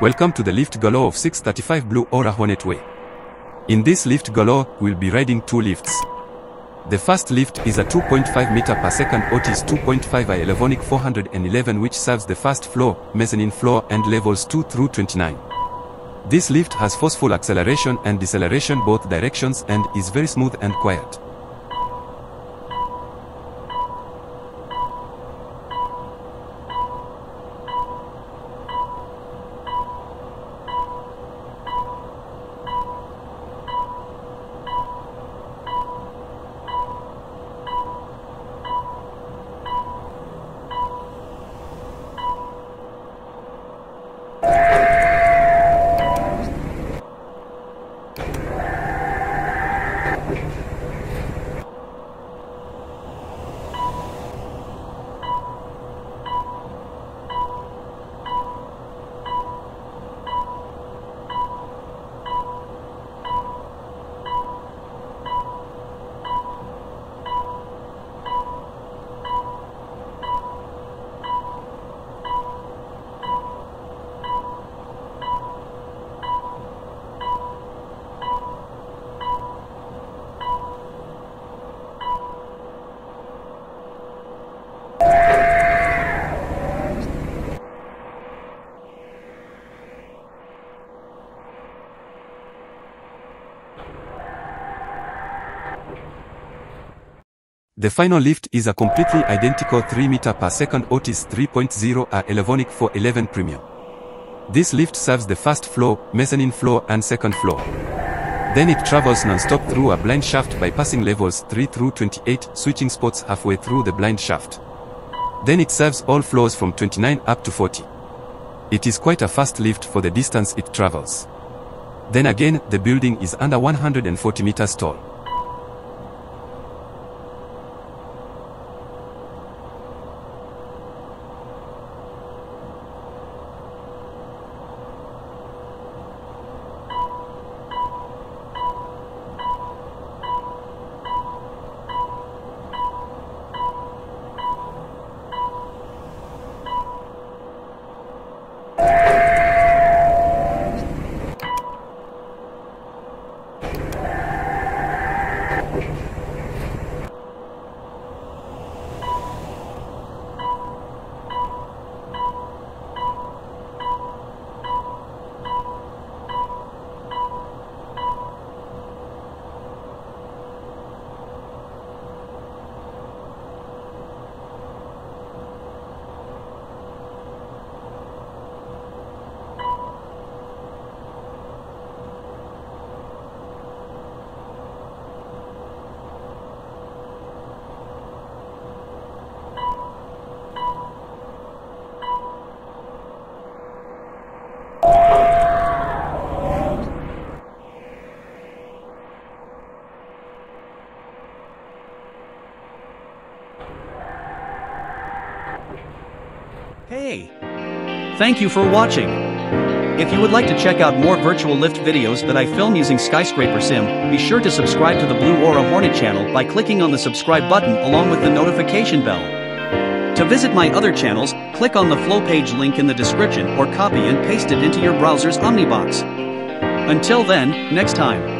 Welcome to the lift galore of 635 Blue Aura Hornet Way. In this lift galore, we'll be riding two lifts. The first lift is a 2.5 meter per second Otis 2.5 I Elevonic 411 which serves the first floor, mezzanine floor and levels 2 through 29. This lift has forceful acceleration and deceleration both directions and is very smooth and quiet. The final lift is a completely identical 3 meter per second Otis 3.0 A Elevonic 411 Premium. This lift serves the first floor, mezzanine floor and second floor. Then it travels non-stop through a blind shaft bypassing levels 3 through 28, switching spots halfway through the blind shaft. Then it serves all floors from 29 up to 40. It is quite a fast lift for the distance it travels. Then again, the building is under 140 meters tall. Hey! Thank you for watching. If you would like to check out more virtual lift videos that I film using Skyscraper Sim, be sure to subscribe to the Blue Aura Hornet channel by clicking on the subscribe button along with the notification bell. To visit my other channels, click on the flow page link in the description or copy and paste it into your browser's Omnibox. Until then, next time.